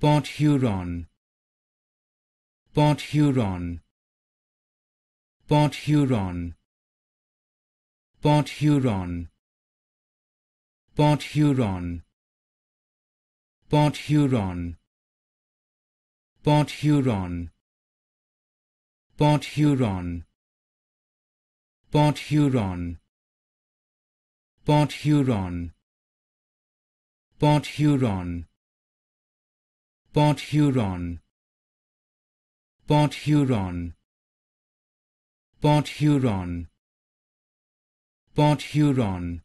Port Huron Port Huron Port Huron Port Huron Port Huron Port Huron Port Huron Port Huron Port Huron Port Huron Port Huron Port Huron. Port Huron. Port Huron. Port Huron